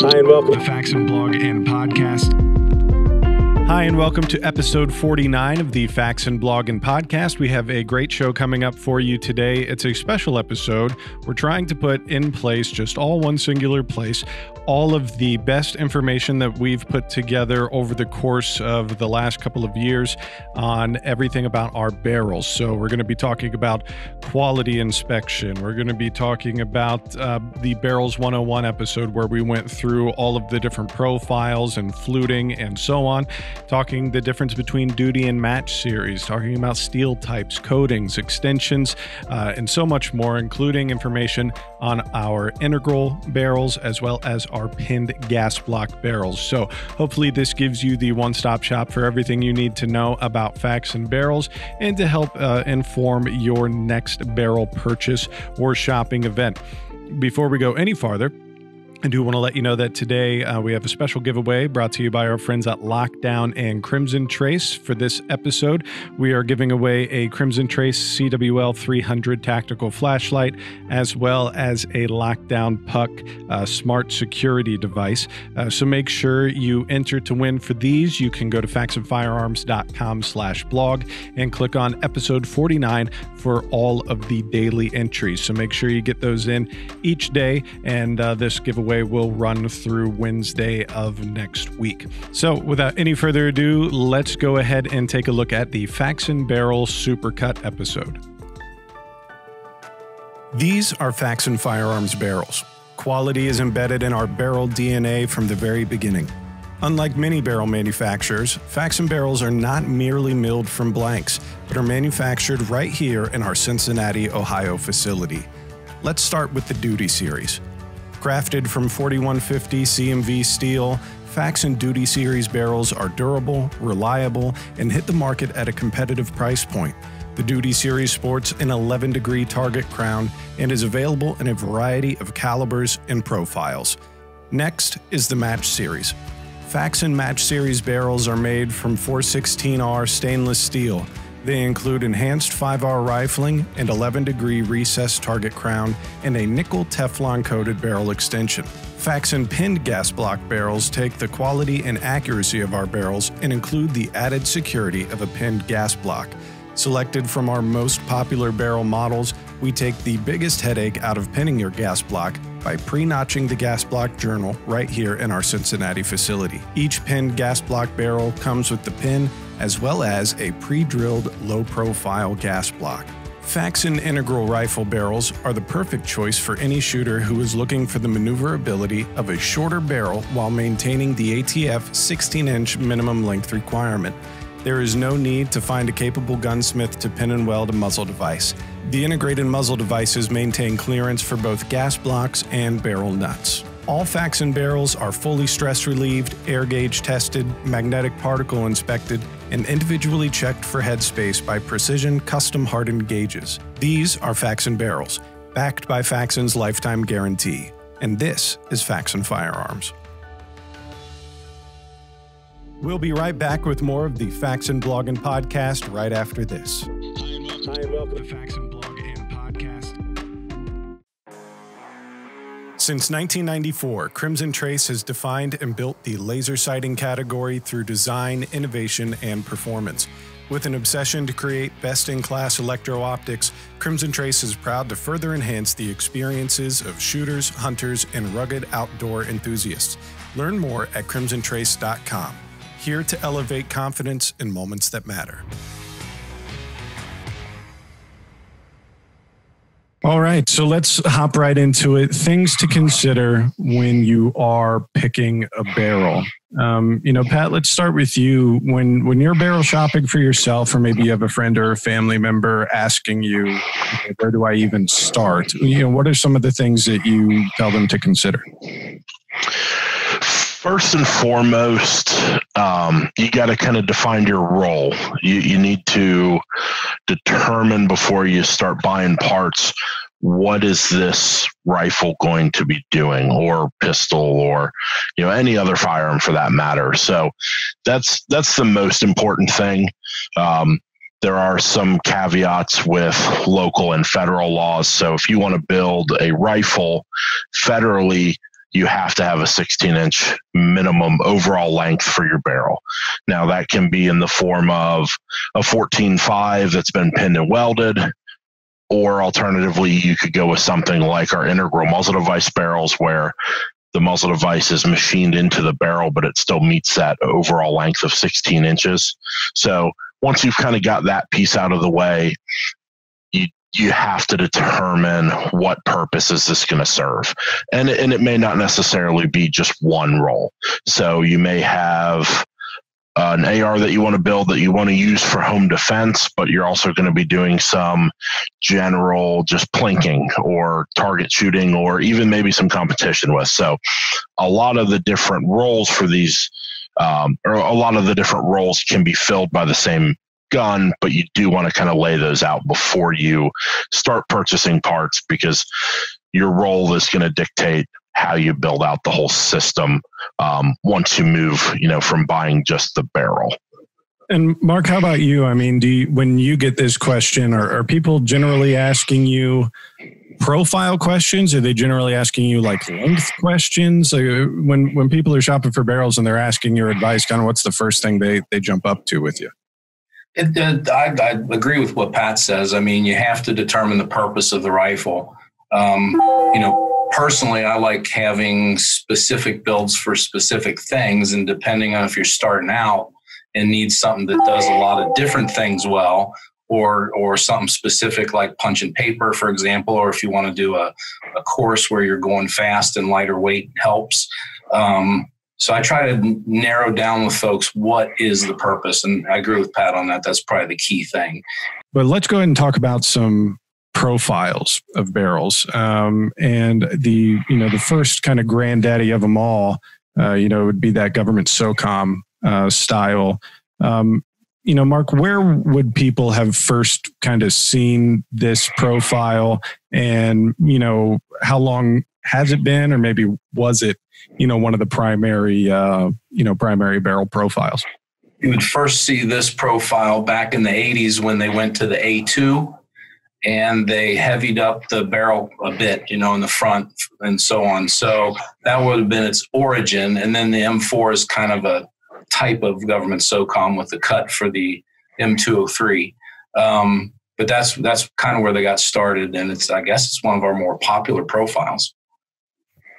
Hi, and welcome to Faxon Blog and Podcast. Hi, and welcome to episode 49 of the Faxon Blog and Podcast. We have a great show coming up for you today. It's a special episode. We're trying to put in place, just all one singular place, all of the best information that we've put together over the course of the last couple of years on everything about our barrels. So, we're going to be talking about quality inspection. We're going to be talking about uh, the Barrels 101 episode where we went through all of the different profiles and fluting and so on talking the difference between duty and match series, talking about steel types, coatings, extensions, uh, and so much more, including information on our integral barrels as well as our pinned gas block barrels. So, hopefully, this gives you the one stop shop for everything you need to know about Faxon barrels and to help uh, inform your next barrel purchase or shopping event. Before we go any farther, I do want to let you know that today uh, we have a special giveaway brought to you by our friends at Lockdown and Crimson Trace. For this episode, we are giving away a Crimson Trace CWL 300 tactical flashlight, as well as a Lockdown Puck uh, smart security device. Uh, so make sure you enter to win for these. You can go to faxonfirearms.com slash blog and click on episode 49 for all of the daily entries. So make sure you get those in each day, and uh, this giveaway giveaway will run through Wednesday of next week. So, without any further ado, let's go ahead and take a look at the Faxon Barrel Supercut episode. These are Faxon Firearms barrels. Quality is embedded in our barrel DNA from the very beginning. Unlike many barrel manufacturers, Faxon barrels are not merely milled from blanks, but are manufactured right here in our Cincinnati, Ohio facility. Let's start with the Duty Series. Crafted from 4150 CMV steel, Faxon Duty Series barrels are durable, reliable, and hit the market at a competitive price point. The Duty Series sports an 11 degree target crown and is available in a variety of calibers and profiles. Next is the Match Series. Faxon Match Series barrels are made from 416R stainless steel they include enhanced 5R rifling and 11 degree recessed target crown and a nickel Teflon coated barrel extension. Faxon pinned gas block barrels take the quality and accuracy of our barrels and include the added security of a pinned gas block. Selected from our most popular barrel models, we take the biggest headache out of pinning your gas block by pre-notching the gas block journal right here in our Cincinnati facility. Each pinned gas block barrel comes with the pin as well as a pre-drilled low-profile gas block. Faxon integral rifle barrels are the perfect choice for any shooter who is looking for the maneuverability of a shorter barrel while maintaining the ATF 16 inch minimum length requirement. There is no need to find a capable gunsmith to pin and weld a muzzle device. The integrated muzzle devices maintain clearance for both gas blocks and barrel nuts. All Faxon barrels are fully stress relieved, air gauge tested, magnetic particle inspected, and individually checked for headspace by precision custom hardened gauges. These are Faxon barrels, backed by Faxon's lifetime guarantee. And this is Faxon Firearms. We'll be right back with more of the Faxon Blog and Podcast right after this. Hi and welcome, Hi and welcome to Faxon Since 1994, Crimson Trace has defined and built the laser sighting category through design, innovation, and performance. With an obsession to create best in class electro optics, Crimson Trace is proud to further enhance the experiences of shooters, hunters, and rugged outdoor enthusiasts. Learn more at crimsontrace.com here to elevate confidence in moments that matter. All right, so let's hop right into it. Things to consider when you are picking a barrel. Um, you know, Pat, let's start with you. When when you're barrel shopping for yourself, or maybe you have a friend or a family member asking you, okay, "Where do I even start?" You know, what are some of the things that you tell them to consider? First and foremost, um, you got to kind of define your role. You, you need to determine before you start buying parts what is this rifle going to be doing or pistol or you know any other firearm for that matter. So that's that's the most important thing. Um, there are some caveats with local and federal laws. So if you want to build a rifle federally you have to have a 16 inch minimum overall length for your barrel. Now, that can be in the form of a 14.5 that's been pinned and welded, or alternatively, you could go with something like our integral muzzle device barrels, where the muzzle device is machined into the barrel, but it still meets that overall length of 16 inches. So once you've kind of got that piece out of the way, you have to determine what purpose is this going to serve and and it may not necessarily be just one role so you may have an AR that you want to build that you want to use for home defense, but you're also going to be doing some general just plinking or target shooting or even maybe some competition with. So, a lot of the different roles for these, um, or a lot of the different roles can be filled by the same gun, but you do want to kind of lay those out before you start purchasing parts because your role is going to dictate how you build out the whole system um, once you move, you know, from buying just the barrel. And Mark, how about you? I mean, do you, when you get this question, are, are people generally asking you profile questions? Are they generally asking you like length questions? Uh, when when people are shopping for barrels and they're asking your advice, kind of what's the first thing they they jump up to with you? It, I, I, agree with what Pat says. I mean, you have to determine the purpose of the rifle. Um, you know, personally, I like having specific builds for specific things, and depending on if you're starting out and need something that does a lot of different things well, or or something specific like punch and paper, for example, or if you want to do a, a course where you're going fast and lighter weight helps. Um, so I try to narrow down with folks what is the purpose, and I agree with Pat on that. That's probably the key thing. But let's go ahead and talk about some profiles of barrels, um, and the you know the first kind of granddaddy of them all, uh, you know, would be that government SOCOM uh, style. Um, you know, Mark, where would people have first kind of seen this profile, and you know, how long has it been, or maybe was it you know one of the primary uh, you know primary barrel profiles. You would first see this profile back in the 80s when they went to the A2 and they heavied up the barrel a bit, you know, in the front and so on. So that would have been its origin. And then the M4 is kind of a type of government SOCOM with the cut for the M203. Um, but that's that's kind of where they got started, and it's I guess it's one of our more popular profiles.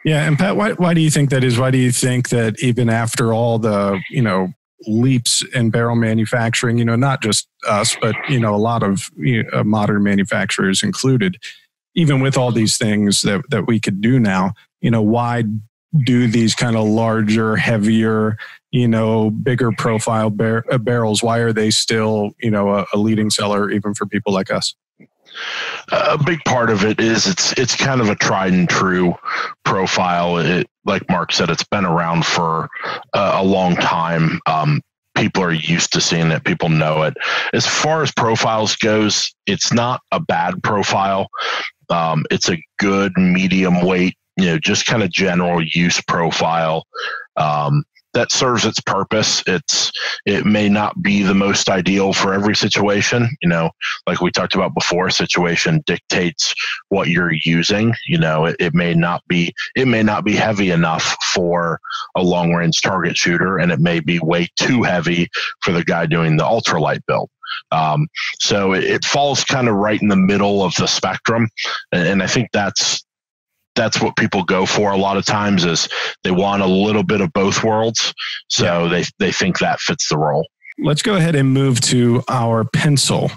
Yeah, and Pat, why why do you think that is? Why do you think that even after all the you know leaps in barrel manufacturing, you know, not just us, but you know, a lot of you know, modern manufacturers included, even with all these things that that we could do now, you know, why do these kind of larger, heavier, you know, bigger profile bar- uh, barrels? Why are they still, you know, a, a leading seller even for people like us? A big part of it is it's it's kind of a tried and true profile. It, like Mark said, it's been around for a, a long time. Um, people are used to seeing it. People know it. As far as profiles goes, it's not a bad profile. Um, it's a good medium weight, you know, just kind of general use profile. Um, that serves its purpose. It's it may not be the most ideal for every situation. You know, like we talked about before, situation dictates what you're using. You know, it, it may not be it may not be heavy enough for a long range target shooter, and it may be way too heavy for the guy doing the ultralight build. Um, so it, it falls kind of right in the middle of the spectrum, and, and I think that's that's what people go for a lot of times is they want a little bit of both worlds. So yeah. they they think that fits the role. Let's go ahead and move to our pencil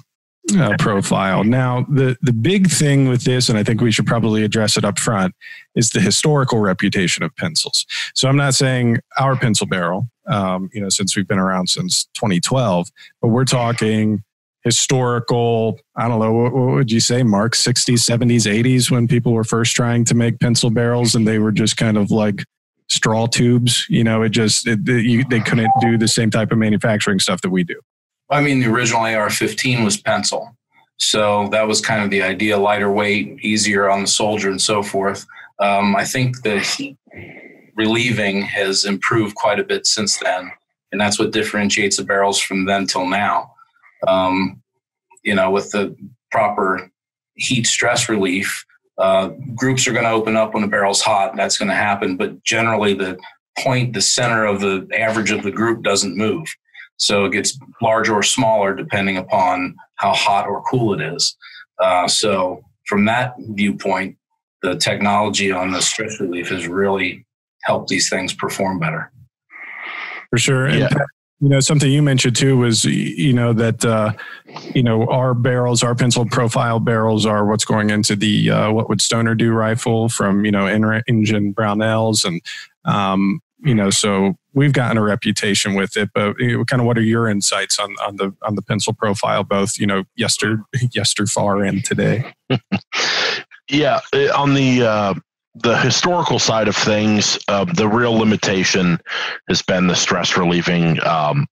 uh, profile. Now the the big thing with this and i think we should probably address it up front is the historical reputation of pencils. So i'm not saying our pencil barrel um, you know since we've been around since 2012 but we're talking historical, I don't know, what, what, would you say, Mark, 60s, 70s, 80s when people were first trying to make pencil barrels and they were just kind of like straw tubes? You know, it just, it, it, you, they couldn't do the same type of manufacturing stuff that we do. I mean, the original AR 15 was pencil. So that was kind of the idea lighter weight, easier on the soldier, and so forth. Um, I think the heat relieving has improved quite a bit since then. And that's what differentiates the barrels from then till now um, you know, with the proper heat stress relief, Uh, groups are going to open up when the barrel's hot. That's going to happen. But generally, the point, the center of the average of the group doesn't move. So it gets larger or smaller depending upon how hot or cool it is. Uh, so from that viewpoint, the technology on the stress relief has really helped these things perform better. For sure. And yeah. You know, something you mentioned too was, you know, that, uh, you know, our barrels, our pencil profile barrels are what's going into the, uh, what would Stoner do rifle from, you know, engine Brownells. And, um, you know, so we've gotten a reputation with it, but you know, kind of what are your insights on, on the, on the pencil profile, both, you know, yester, yester far and today? yeah. On the, uh, the historical side of things, uh, the real limitation has been the stress relieving, um,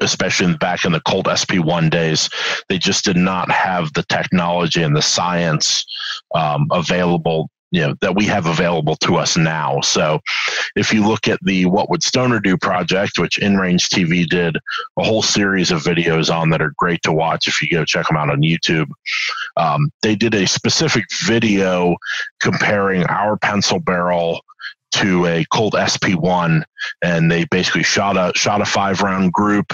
especially back in the Colt SP1 days. They just did not have the technology and the science um, available you know that we have available to us now. So if you look at the What Would Stoner Do project, which InRange TV did a whole series of videos on that are great to watch if you go check them out on YouTube. Um, they did a specific video comparing our pencil barrel to a Colt SP1, and they basically shot a shot a five round group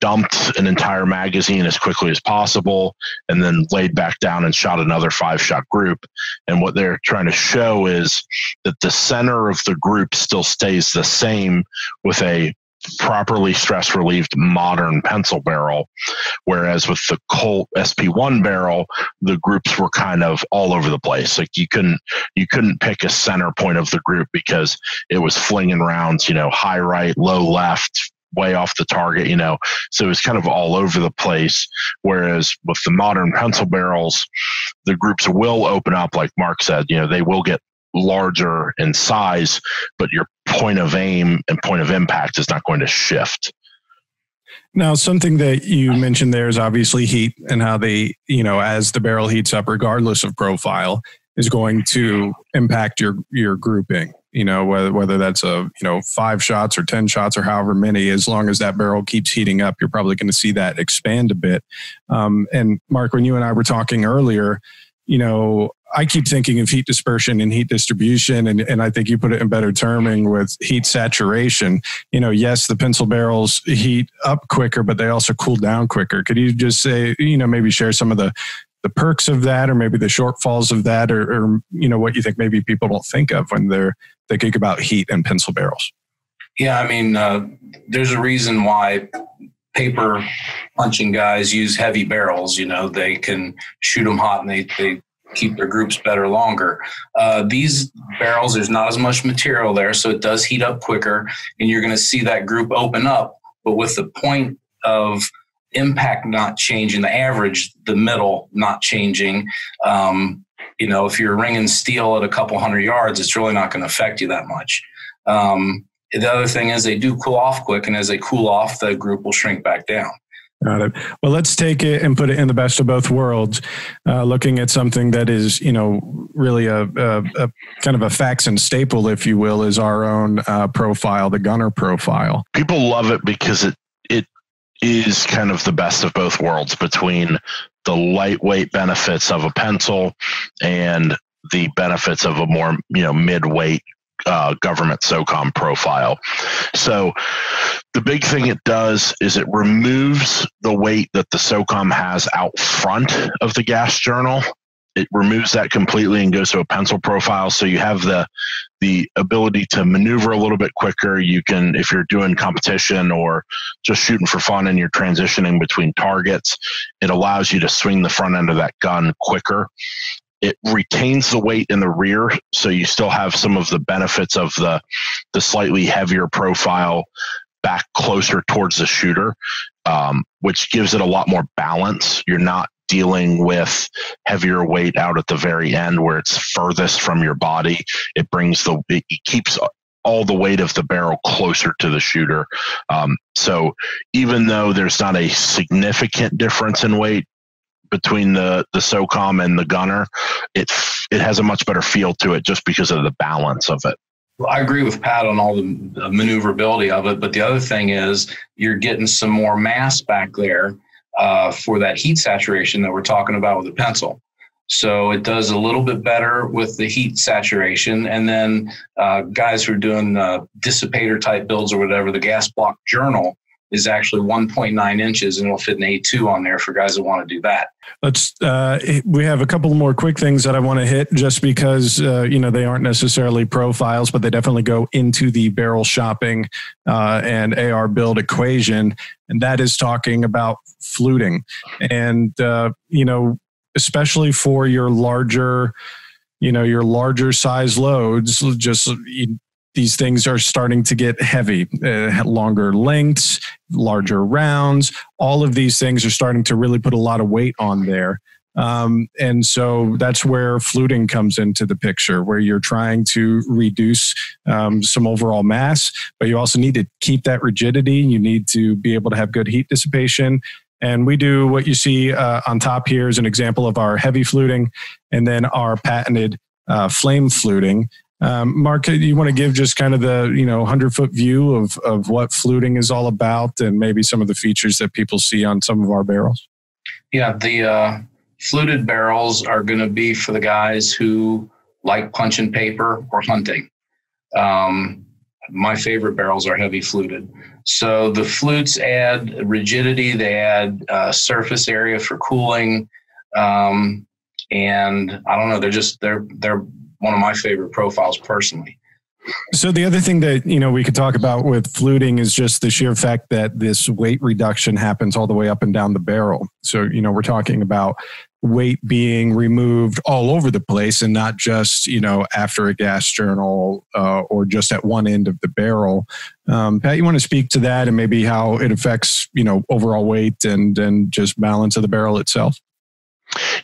dumped an entire magazine as quickly as possible and then laid back down and shot another five shot group. And what they're trying to show is that the center of the group still stays the same with a properly stress relieved modern pencil barrel whereas with the colt sp1 barrel the groups were kind of all over the place like you couldn't you couldn't pick a center point of the group because it was flinging rounds you know high right low left way off the target, you know. So it's kind of all over the place. Whereas with the modern pencil barrels, the groups will open up, like Mark said, you know, they will get larger in size, but your point of aim and point of impact is not going to shift. Now, something that you mentioned there is obviously heat and how they, you know, as the barrel heats up, regardless of profile, is going to impact your your grouping you know whether whether that's a you know five shots or ten shots or however many as long as that barrel keeps heating up you're probably going to see that expand a bit. Um, and mark when you and i were talking earlier you know i keep thinking of heat dispersion and heat distribution and, and i think you put it in better terming with heat saturation. You know yes the pencil barrels heat up quicker but they also cool down quicker. Could you just say you know maybe share some of the the perks of that or maybe the shortfalls of that or, or you know what you think maybe people don't think of when they're thinking about heat and pencil barrels yeah i mean uh, there's a reason why paper punching guys use heavy barrels you know they can shoot them hot and they, they keep their groups better longer uh, these barrels there's not as much material there so it does heat up quicker and you're going to see that group open up but with the point of impact not changing, the average, the middle not changing. Um, you know, if you're ringing steel at a couple hundred yards, it's really not going to affect you that much. Um, the other thing is they do cool off quick, and as they cool off, the group will shrink back down. Got it. Well, let's take it and put it in the best of both worlds. Uh, looking at something that is, you know, really a, a, a, kind of a Faxon staple, if you will, is our own uh, profile, the gunner profile. People love it because it it is kind of the best of both worlds between the lightweight benefits of a pencil and the benefits of a more you know mid-weight uh, government SOCOM profile. So the big thing it does is it removes the weight that the SOCOM has out front of the gas journal it removes that completely and goes to a pencil profile. So you have the the ability to maneuver a little bit quicker. You can, if you're doing competition or just shooting for fun and you're transitioning between targets, it allows you to swing the front end of that gun quicker. It retains the weight in the rear, so you still have some of the benefits of the the slightly heavier profile back closer towards the shooter, um, which gives it a lot more balance. You're not dealing with heavier weight out at the very end where it's furthest from your body. It brings the, it keeps all the weight of the barrel closer to the shooter. Um, so even though there's not a significant difference in weight between the the SOCOM and the gunner, it it has a much better feel to it just because of the balance of it. Well, I agree with Pat on all the maneuverability of it, but the other thing is you're getting some more mass back there uh, for that heat saturation that we're talking about with a pencil. So it does a little bit better with the heat saturation. And then uh, guys who are doing uh, dissipator type builds or whatever, the gas block journal is actually 1.9 inches and it'll fit an A2 on there for guys that want to do that. Let's, uh, we have a couple more quick things that I want to hit just because, uh, you know, they aren't necessarily profiles, but they definitely go into the barrel shopping uh, and AR build equation. And that is talking about fluting. And, uh, you know, especially for your larger, you know, your larger size loads, just these things are starting to get heavy, uh, longer lengths, larger rounds. All of these things are starting to really put a lot of weight on there. Um, and so that's where fluting comes into the picture, where you're trying to reduce um, some overall mass, but you also need to keep that rigidity. You need to be able to have good heat dissipation. And we do what you see uh, on top here is an example of our heavy fluting and then our patented uh, flame fluting. Um, Mark, you want to give just kind of the you know hundred foot view of of what fluting is all about, and maybe some of the features that people see on some of our barrels. Yeah, the uh, fluted barrels are going to be for the guys who like punching paper or hunting. Um, my favorite barrels are heavy fluted. So the flutes add rigidity, they add uh, surface area for cooling, um, and I don't know. They're just they're they're one of my favorite profiles personally. So the other thing that you know we could talk about with fluting is just the sheer fact that this weight reduction happens all the way up and down the barrel. So you know we're talking about weight being removed all over the place and not just you know after a gas journal uh, or just at one end of the barrel. Um, Pat, you want to speak to that and maybe how it affects you know overall weight and and just balance of the barrel itself?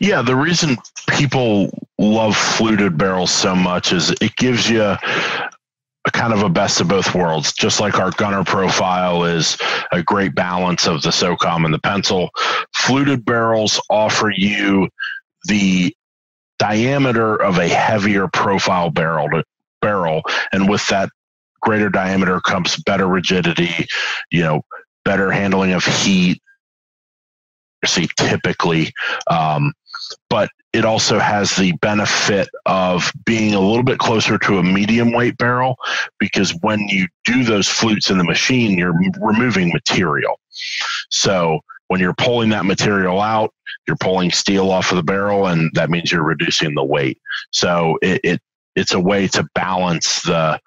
Yeah, the reason people love fluted barrels so much is it gives you a kind of a best of both worlds. Just like our gunner profile is a great balance of the SOCOM and the pencil, fluted barrels offer you the diameter of a heavier profile barrel to, barrel, and with that greater diameter comes better rigidity, you know, better handling of heat, see typically. Um, but it also has the benefit of being a little bit closer to a medium weight barrel because when you do those flutes in the machine, you're removing material. So when you're pulling that material out, you're pulling steel off of the barrel, and that means you're reducing the weight. So it, it it's a way to balance the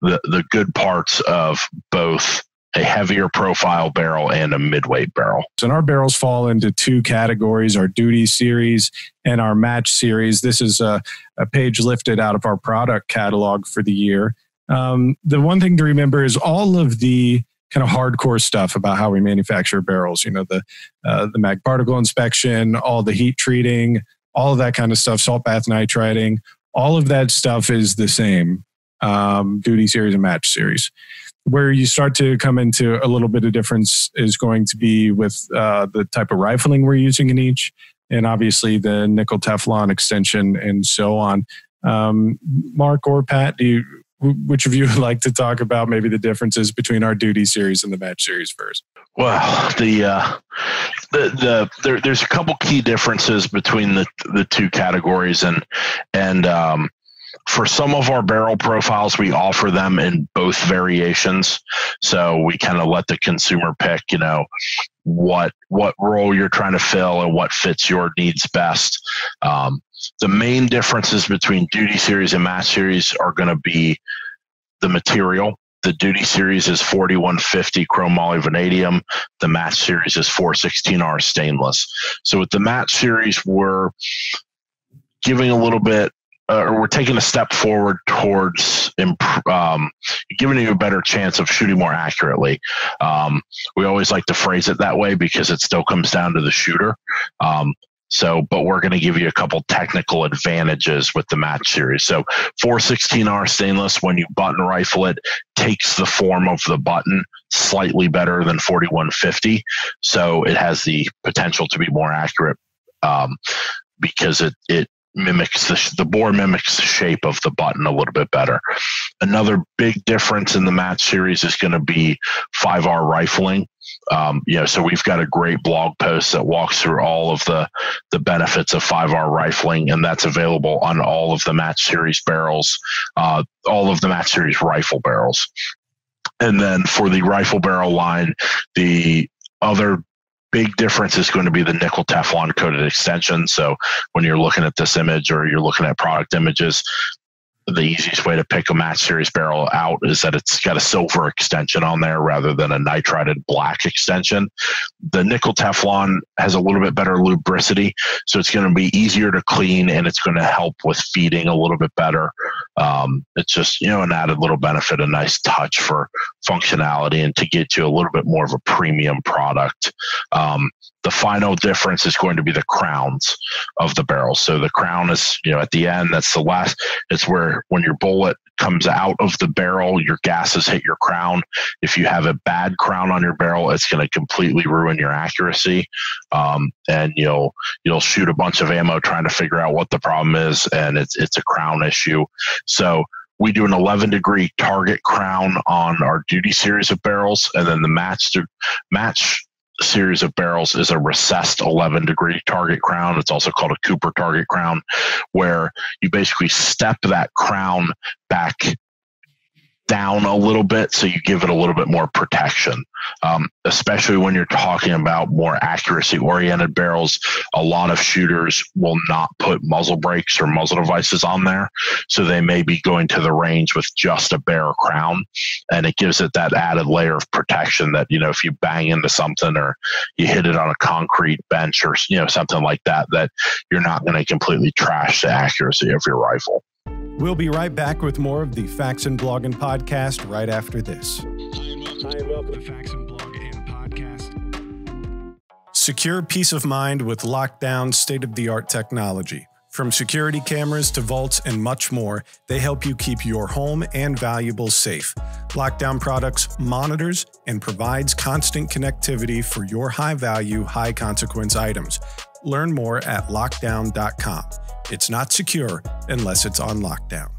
the, the good parts of both a heavier profile barrel and a midweight barrel. And our barrels fall into two categories our duty series and our match series. This is a, a page lifted out of our product catalog for the year. Um, the one thing to remember is all of the kind of hardcore stuff about how we manufacture barrels, you know, the, uh, the mag particle inspection, all the heat treating, all of that kind of stuff, salt bath nitriding, all of that stuff is the same um, duty series and match series where you start to come into a little bit of difference is going to be with uh, the type of rifling we're using in each, and obviously the nickel Teflon extension and so on. Um, Mark or Pat, do you, which of you would like to talk about maybe the differences between our duty series and the match series first? Well, the uh, the the there, there's a couple key differences between the the two categories, and and um, for some of our barrel profiles, we offer them in both variations. So we kind of let the consumer pick, you know, what what role you're trying to fill and what fits your needs best. Um, the main differences between duty series and match series are going to be the material. The duty series is 4150 chrome vanadium. The match series is 416R stainless. So with the match series, we're giving a little bit or we're taking a step forward towards imp- um, giving you a better chance of shooting more accurately. Um, we always like to phrase it that way because it still comes down to the shooter. Um, so, but we're going to give you a couple technical advantages with the match series. So, 416R stainless, when you button rifle it, takes the form of the button slightly better than 4150. So, it has the potential to be more accurate um, because it it mimics the, the bore mimics the shape of the button a little bit better. Another big difference in the match series is going to be 5R rifling. Um, you know, so we've got a great blog post that walks through all of the the benefits of 5R rifling, and that's available on all of the match series barrels, uh, all of the match series rifle barrels. And then for the rifle barrel line, the other big difference is going to be the nickel Teflon coated extension. So when you're looking at this image or you're looking at product images, the easiest way to pick a match series barrel out is that it's got a silver extension on there rather than a nitrided black extension. The nickel Teflon has a little bit better lubricity, so it's going to be easier to clean and it's going to help with feeding a little bit better. Um, it's just you know an added little benefit, a nice touch for functionality and to get you a little bit more of a premium product. Um, the final difference is going to be the crowns of the barrel. So the crown is, you know, at the end, that's the last, it's where when your bullet comes out of the barrel, your gases hit your crown. If you have a bad crown on your barrel, it's going to completely ruin your accuracy. Um, and you'll, you'll shoot a bunch of ammo trying to figure out what the problem is. And it's, it's a crown issue. So, we do an 11 degree target crown on our duty series of barrels and then the match to match series of barrels is a recessed 11 degree target crown. It's also called a Cooper target crown, where you basically step that crown back down a little bit so you give it a little bit more protection. Um, especially when you're talking about more accuracy oriented barrels a lot of shooters will not put muzzle brakes or muzzle devices on there so they may be going to the range with just a bare crown and it gives it that added layer of protection that you know if you bang into something or you hit it on a concrete bench or you know something like that that you're not going to completely trash the accuracy of your rifle We'll be right back with more of the Facts Faxon Blogging podcast right after this. Hi and welcome to Faxon Blog and Podcast. Secure peace of mind with lockdown state of the art technology. From security cameras to vaults and much more, they help you keep your home and valuables safe. Lockdown Products monitors and provides constant connectivity for your high value, high consequence items. Learn more at lockdown.com. It's not secure unless it's on lockdown.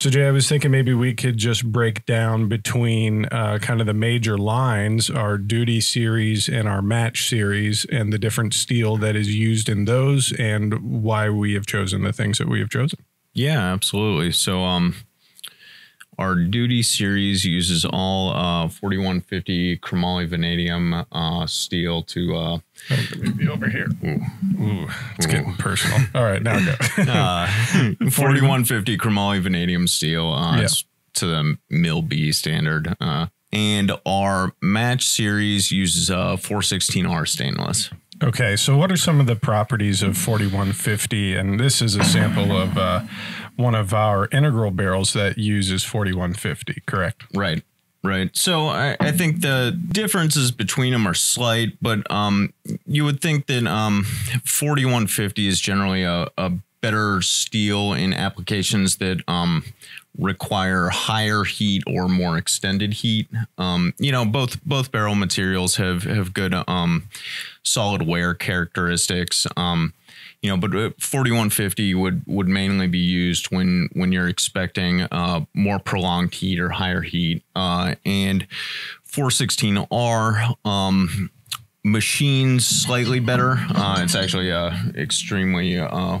So, Jay, I was thinking maybe we could just break down between uh, kind of the major lines, our duty series and our match series, and the different steel that is used in those, and why we have chosen the things that we have chosen. Yeah, absolutely. So, um, our duty series uses all uh, 4150 chromoly vanadium uh, steel to. Maybe over here. Ooh, ooh it's Ooh. getting personal. All right, now go. uh, 4150 chromoly vanadium steel uh, yeah. to the Mil B standard. Uh, and our match series uses uh, 416R stainless. Okay, so what are some of the properties of 4150? And this is a sample of uh, one of our integral barrels that uses 4150, correct? Right. Right. So I, I think the differences between them are slight, but um, you would think that um, 4150 is generally a, a better steel in applications that um, require higher heat or more extended heat. Um, you know, both both barrel materials have have good um, solid wear characteristics. Um, you know, but 4150 would would mainly be used when when you're expecting uh, more prolonged heat or higher heat, uh, and 416R um, machines slightly better. Uh, it's actually uh, extremely uh,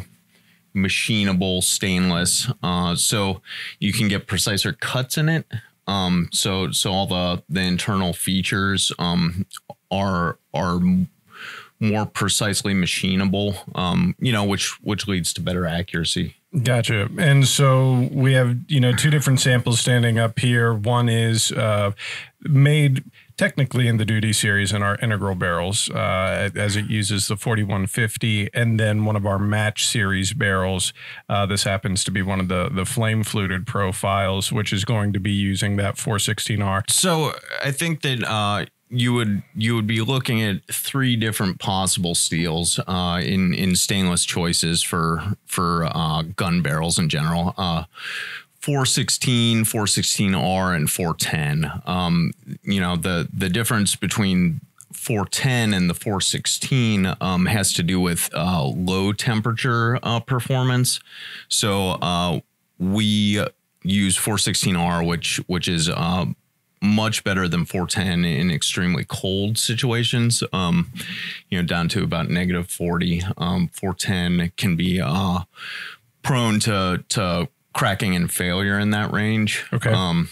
machinable stainless, uh, so you can get preciser cuts in it. Um, so so all the the internal features um, are are more precisely machinable. Um, you know, which which leads to better accuracy. Gotcha. And so we have you know two different samples standing up here. One is uh, made technically in the duty series in our integral barrels uh, as it uses the 4150 and then one of our match series barrels uh, this happens to be one of the the flame fluted profiles which is going to be using that 416r so i think that uh, you would you would be looking at three different possible steels uh, in in stainless choices for for uh, gun barrels in general. Uh, 416, 416R, and 410. Um, you know, the the difference between 410 and the 416 um, has to do with uh, low temperature uh, performance. So uh, we use 416R, which which is much better than 410 in extremely cold situations. Um, you know, down to about negative 40. Um, 410 can be uh, prone to to cracking and failure in that range. Okay. Um,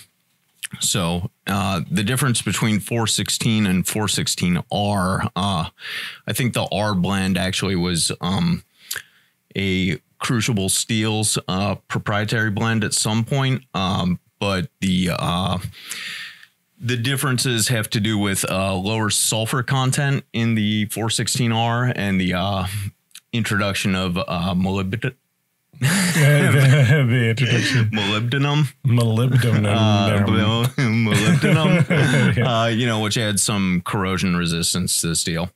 so uh, the difference between 416 and 416R, uh, I think the R blend actually was um, a Crucible Steels uh, proprietary blend at some point, um, but the uh, the differences have to do with uh, lower sulfur content in the 416R and the uh, introduction of uh, molybdenum. the introduction. molybdenum. Molybdenum. Uh, molybdenum, Yeah. uh, you know, which adds some corrosion resistance to the steel.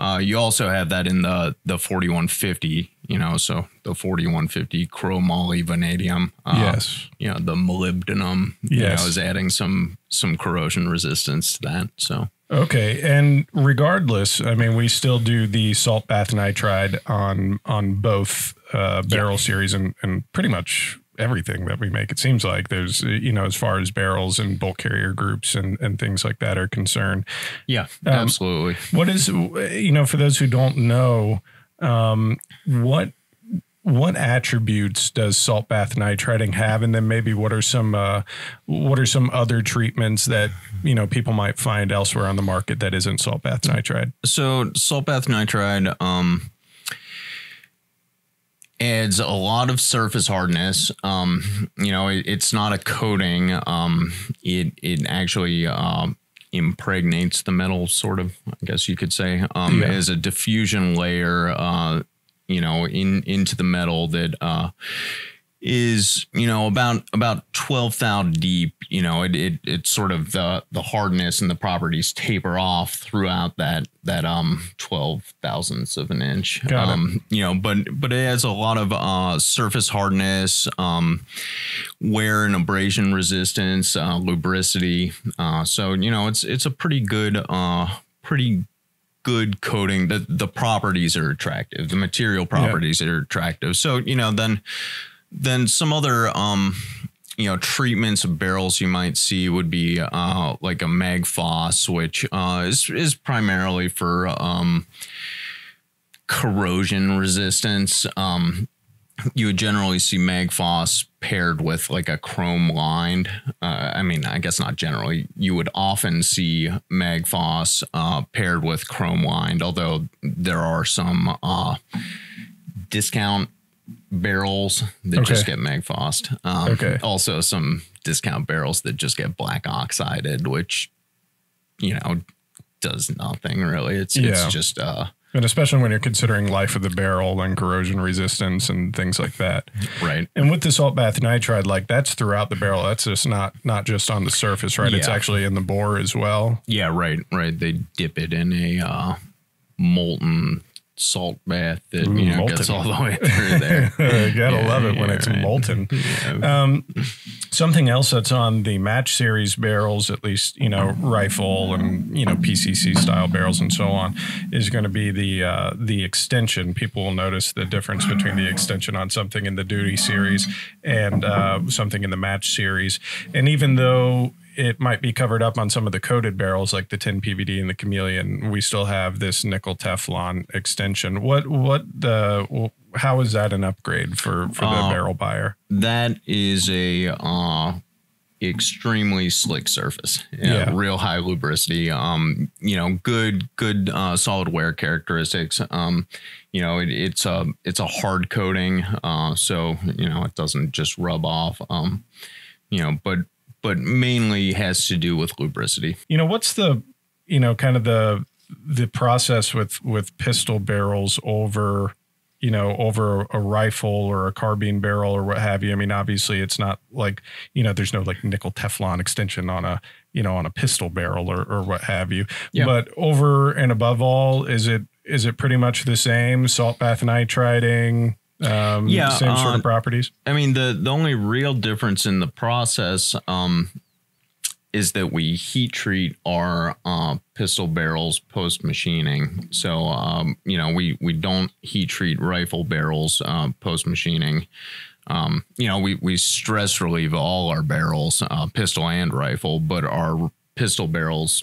Uh, you also have that in the the 4150, you know, so the 4150 chromoly vanadium. Uh, yes. You know, the molybdenum, you Yes. know, is adding some some corrosion resistance to that. So Okay, and regardless, I mean, we still do the salt bath nitride on on both uh, barrel series and and pretty much everything that we make. It seems like there's uh, you know as far as barrels and bolt carrier groups and and things like that are concerned. yeah, Um, absolutely. What is you know for those who don't know, um, what what attributes does salt bath nitriding have, and then maybe what are some uh, what are some other treatments that you know people might find elsewhere on the market that isn't salt bath nitride? So salt bath nitride um, adds a lot of surface hardness. Um, you know, it, it's not a coating. Um, it it actually um, impregnates the metal, sort of. I guess you could say, um, Yeah. as a diffusion layer. Uh, you know, in into the metal that uh, is you know about about 12 thou deep you know it, it it's sort of the the hardness and the properties taper off throughout that that um 12 thousandths of an inch. Got it. um you know but but it has a lot of uh surface hardness um wear and abrasion resistance uh lubricity uh so you know it's it's a pretty good uh pretty good coating. The the properties are attractive. The material properties are attractive. So you know then then some other um you know treatments of barrels you might see would be uh like a magphos, which uh is is primarily for um corrosion resistance. Um you would generally see magphos paired with like a chrome lined uh, i mean i guess not generally. You would often see magphos uh, paired with chrome lined although there are some uh, discount barrels that just get magphosed um, Okay. also some discount barrels that just get black oxided which you know does nothing really it's Yeah. it's just uh And especially when you're considering life of the barrel and corrosion resistance and things like that. right And with the salt bath nitride, like that's throughout the barrel. That's just not not just on the surface, right? It's actually in the bore as well. Yeah, right, right. They dip it in a uh, molten salt bath that you know gets all the way through there. you gotta Yeah, love it when it's right. molten. Yeah. Um, something else that's on the match series barrels, at least you know rifle and you know PCC style barrels and so on, is going to be the uh, the extension. People will notice the difference between the extension on something in the duty series and uh, something in the match series. And even though it might be covered up on some of the coated barrels like the TiN PVD and the Chameleon, we still have this nickel Teflon extension. What what the how is that an upgrade for for the Uh, barrel buyer? that is a uh, extremely slick surface. Yeah, Yeah. real high lubricity. Um, you know, good good uh, solid wear characteristics. Um, you know, it, it's a it's a hard coating, uh, so you know it doesn't just rub off. Um, you know, but but mainly has to do with lubricity. you know what's the you know kind of the the process with with pistol barrels over you know over a rifle or a carbine barrel or what have you i mean obviously it's not like you know there's no like nickel teflon extension on a you know on a pistol barrel or, or what have you Yeah. but over and above all is it is it pretty much the same salt bath nitriding um Yeah, same sort uh, of properties I mean, the the only real difference in the process um, is that we heat treat our uh, pistol barrels post machining. So um, you know, we we don't heat treat rifle barrels uh, post machining. um, you know, we, we stress relieve all our barrels, uh, pistol and rifle, but our pistol barrels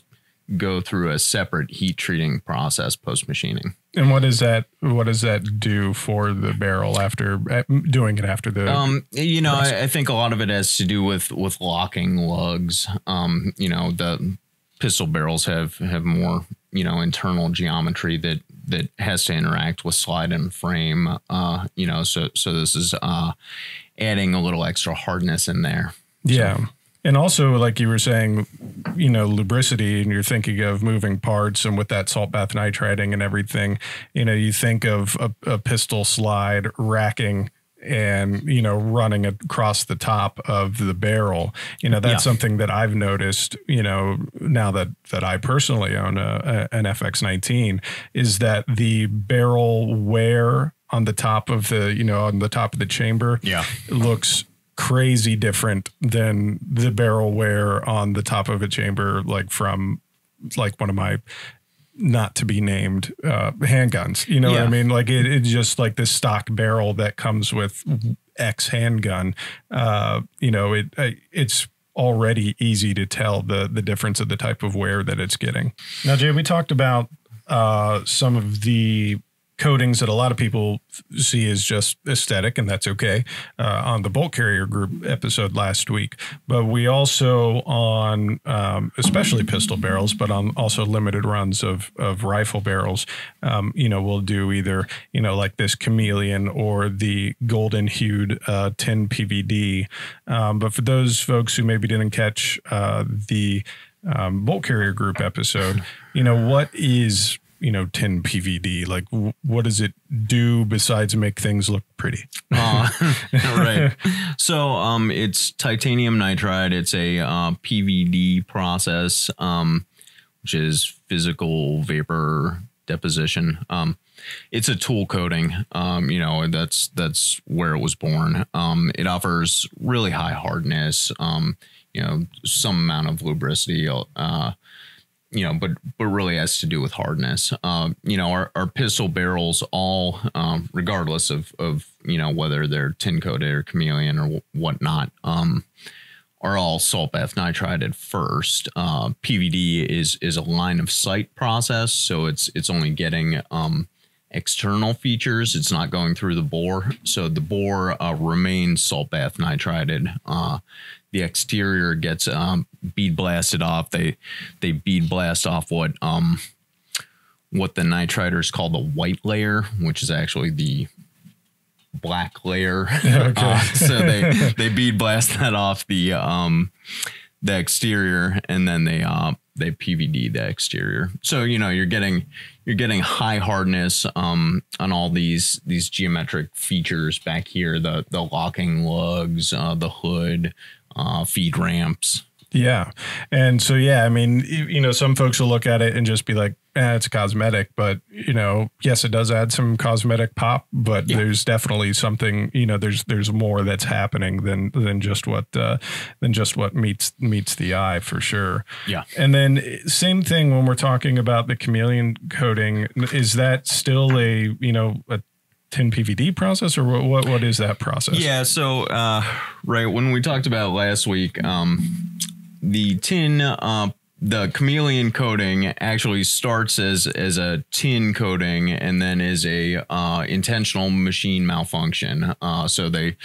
go through a separate heat treating process post machining. And what does that what does that do for the barrel after uh, doing it after the? Um, you know, I, I, think a lot of it has to do with with locking lugs. Um, you know, the pistol barrels have have more you know internal geometry that that has to interact with slide and frame. Uh, you know, so so this is uh, adding a little extra hardness in there. Yeah. And also, like you were saying, you know, lubricity, and you're thinking of moving parts, and with that salt bath nitriding and everything, you know, you think of a, a pistol slide racking and you know running across the top of the barrel you know that's yeah. something that i've noticed you know now that that i personally own a, a, an fx19 is that the barrel wear on the top of the you know on the top of the chamber yeah looks crazy different than the barrel wear on the top of a chamber like from like one of my not to be named uh, handguns. You know yeah. what I mean? Like it, it's just like this stock barrel that comes with X handgun. Uh, you know, it it's already easy to tell the the difference of the type of wear that it's getting. Now, Jay, we talked about uh, some of the coatings that a lot of people see as just aesthetic, and that's okay. Uh, on the bolt carrier group episode last week, but we also on um, especially pistol barrels, but on also limited runs of of rifle barrels. Um, you know, we'll do either you know like this chameleon or the golden hued uh, TiN PVD. Um, but for those folks who maybe didn't catch uh, the um, bolt carrier group episode, you know what is you know TiN PVD? Like, w- what does it do besides make things look pretty? uh, right. So, um, it's titanium nitride. It's a uh, PVD process, um, which is physical vapor deposition. Um, it's a tool coating. Um, you know, that's that's where it was born. Um, it offers really high hardness. Um, you know, some amount of lubricity. Uh, you know, but but really has to do with hardness. Uh, you know, our, our pistol barrels, all um, regardless of of you know whether they're TiN coated or chameleon or whatnot, um, are all salt bath nitrided first. Uh, PVD is is a line of sight process, so it's it's only getting um, external features. It's not going through the bore, so the bore uh, remains salt bath nitrided. Uh, the exterior gets um, bead blasted off. They they bead blast off what um what the nitriders call the white layer, which is actually the black layer. Okay. Uh, so they they bead blast that off the um the exterior and then they uh they PVD the exterior. So you know you're getting you're getting high hardness um on all these these geometric features back here the the locking lugs, uh, the hood, uh, feed ramps. Yeah. And so, yeah, I mean, you know, some folks will look at it and just be like, eh, it's cosmetic, but you know, yes, it does add some cosmetic pop, but yeah. there's definitely something, you know, there's, there's more that's happening than, than just what, uh, than just what meets, meets the eye for sure. Yeah. And then same thing when we're talking about the chameleon coating, is that still a, you know, a TiN PVD process, or what? What, what is that process? Yeah. So, uh, right when we talked about last week, um, the TiN, uh, the chameleon coating actually starts as as a TiN coating and then is a uh, intentional machine malfunction. Uh, so they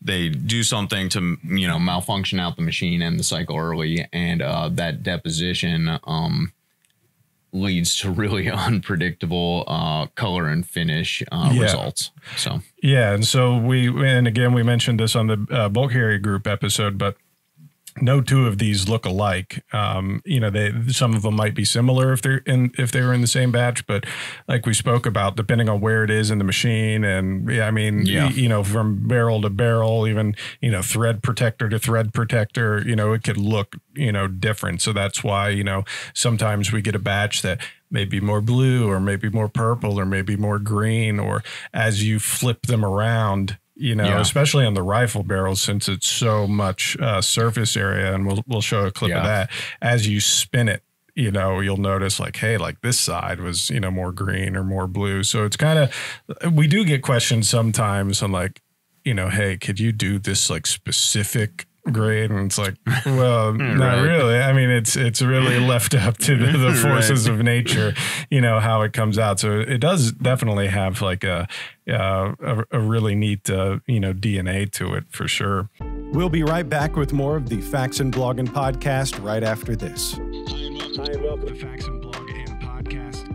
they do something to you know malfunction out the machine and the cycle early, and uh, that deposition. Um, leads to really unpredictable uh, color and finish uh, yeah. results. So yeah, and so we and again we mentioned this on the uh, bolt carrier group episode, but no two of these look alike. Um, you know, they some of them might be similar if they're in if they were in the same batch, but like we spoke about, depending on where it is in the machine, and yeah, I mean, yeah. you, know, from barrel to barrel, even you know, thread protector to thread protector, you know, it could look you know different. So that's why you know sometimes we get a batch that maybe more blue or maybe more purple or maybe more green or as you flip them around you know, yeah. especially on the rifle barrels since it's so much uh, surface area, and we'll we'll show a clip yeah. of that as you spin it. You know, you'll notice like, hey, like this side was you know more green or more blue. So it's kind of we do get questions sometimes on like, you know, hey, could you do this like specific grade and it's like well not really. I mean it's it's really left up to the, the forces right. of nature you know how it comes out. So it does definitely have like a uh, a, a, really neat uh, you know dna to it for sure. We'll be right back with more of the Faxon Blog and podcast right after this. Hi and welcome to faxon blog and podcast.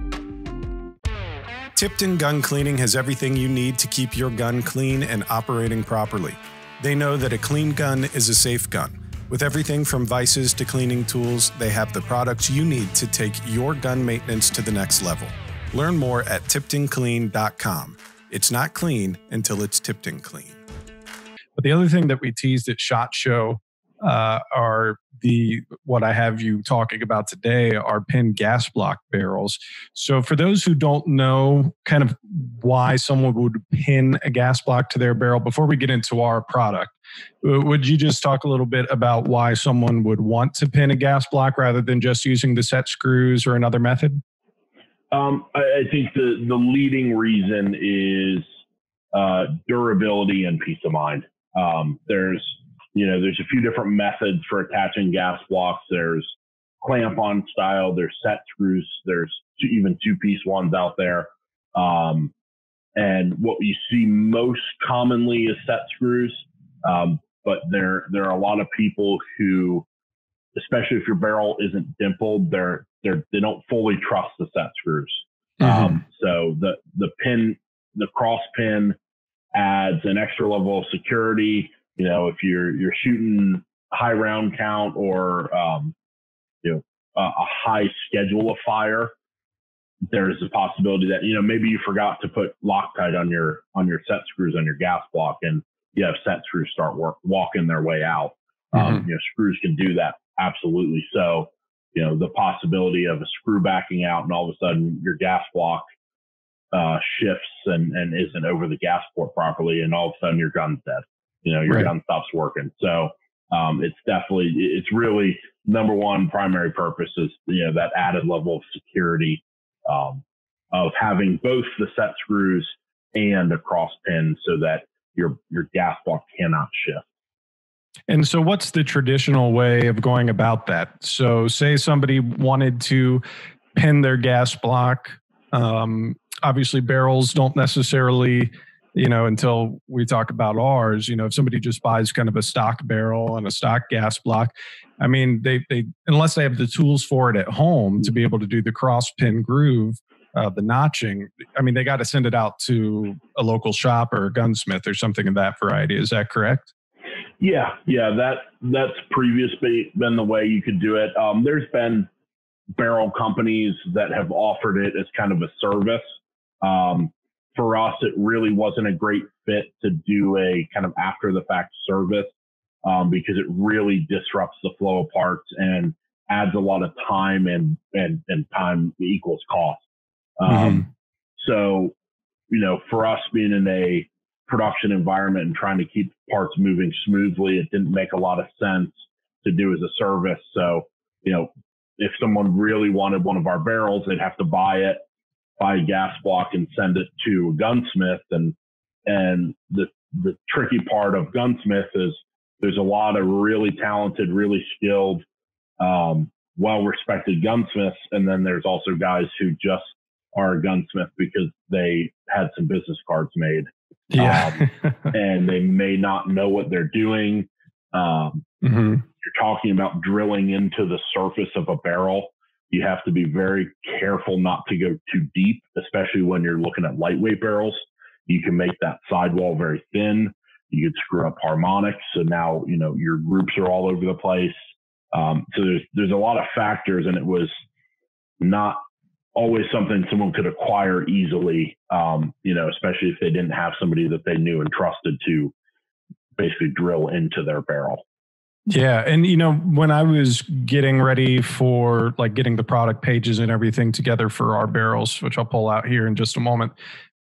Tipton gun cleaning has everything you need to keep your gun clean and operating properly they know that a clean gun is a safe gun. With everything from vices to cleaning tools, they have the products you need to take your gun maintenance to the next level. Learn more at tiptonclean.com. It's not clean until it's Tipton clean. But the other thing that we teased at SHOT Show uh, are the what I have you talking about today are pin gas block barrels. So for those who don't know kind of why someone would pin a gas block to their barrel before we get into our product, would you just talk a little bit about why someone would want to pin a gas block rather than just using the set screws or another method? Um, I, I, think the the leading reason is uh, durability and peace of mind. Um, there's you know, there's a few different methods for attaching gas blocks. There's clamp on style, there's set screws, there's two, even two piece ones out there. Um, and what you see most commonly is set screws. Um, but there, there are a lot of people who, especially if your barrel isn't dimpled, they're, they're, they don't fully trust the set screws. Mm-hmm. Um, so the, the pin, the cross pin adds an extra level of security you know, if you're you're shooting high round count or um, you know a, a high schedule of fire, there's a possibility that you know maybe you forgot to put Loctite on your on your set screws on your gas block, and you have set screws start work walking their way out. Um, mm-hmm. Um, you know, screws can do that absolutely. So, you know, the possibility of a screw backing out and all of a sudden your gas block uh, shifts and, and isn't over the gas port properly, and all of a sudden your gun's dead you know, your right. gun stops working. So um, it's definitely, it's really number one primary purpose is, you know, that added level of security um, of having both the set screws and a cross pin so that your, your gas block cannot shift. And so, what's the traditional way of going about that? So, say somebody wanted to pin their gas block. Um, obviously, barrels don't necessarily you know, until we talk about ours, you know, if somebody just buys kind of a stock barrel and a stock gas block, I mean, they, they, unless they have the tools for it at home to be able to do the cross pin groove, uh, the notching, I mean, they got to send it out to a local shop or a gunsmith or something of that variety. Is that correct? Yeah, yeah, that that's previously been the way you could do it. Um, there's been barrel companies that have offered it as kind of a service. Um, for us, it really wasn't a great fit to do a kind of after the fact service um, because it really disrupts the flow of parts and adds a lot of time and and, and time equals cost. Um, mm-hmm. So, you know, for us being in a production environment and trying to keep parts moving smoothly, it didn't make a lot of sense to do as a service. So, you know, if someone really wanted one of our barrels, they'd have to buy it buy a gas block and send it to a gunsmith. And and the the tricky part of gunsmith is there's a lot of really talented, really skilled, um, well respected gunsmiths, and then there's also guys who just are a gunsmith because they had some business cards made. Yeah. um, and they may not know what they're doing. Um, mm-hmm. You're talking about drilling into the surface of a barrel you have to be very careful not to go too deep, especially when you're looking at lightweight barrels. You can make that sidewall very thin. You could screw up harmonics. So now, you know, your groups are all over the place. Um, so there's, there's a lot of factors and it was not always something someone could acquire easily. Um, you know, especially if they didn't have somebody that they knew and trusted to basically drill into their barrel. Yeah. And, you know, when I was getting ready for like getting the product pages and everything together for our barrels, which I'll pull out here in just a moment,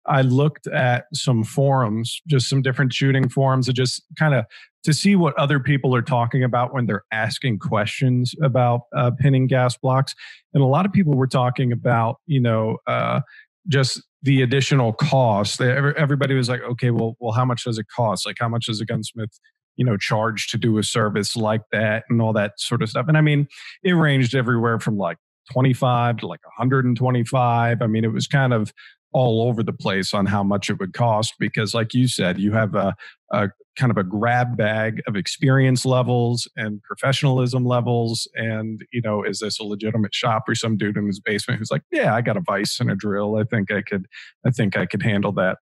I looked at some forums, just some different shooting forums, and just kind of to see what other people are talking about when they're asking questions about uh, pinning gas blocks. And a lot of people were talking about, you know, uh, just the additional cost. Everybody was like, okay, well, well, how much does it cost? Like, how much does a gunsmith, you know, charge to do a service like that and all that sort of stuff? And I mean, it ranged everywhere from like 25 to like 125. I mean, it was kind of all over the place on how much it would cost because like you said you have a, a kind of a grab bag of experience levels and professionalism levels and you know is this a legitimate shop or some dude in his basement who's like yeah i got a vice and a drill i think i could i think i could handle that